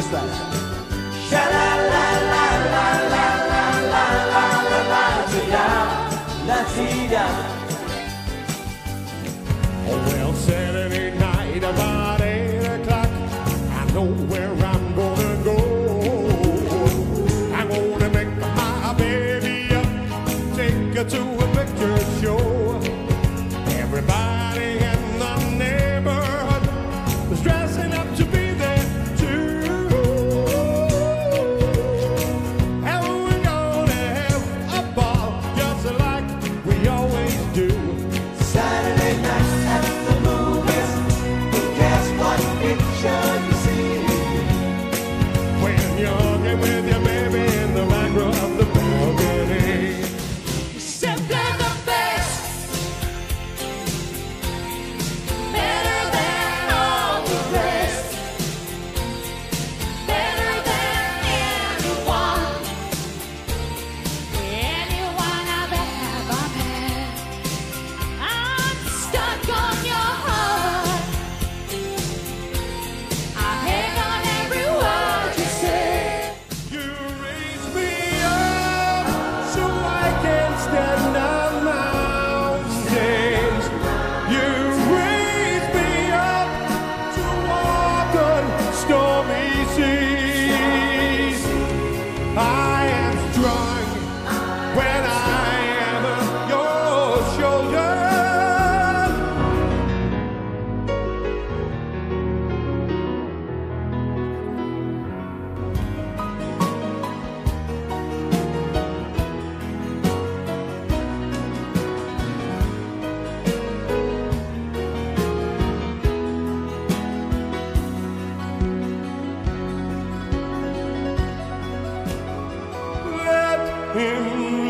just that. Sha la la la la la la la la la la la la la la Well, Saturday night about In.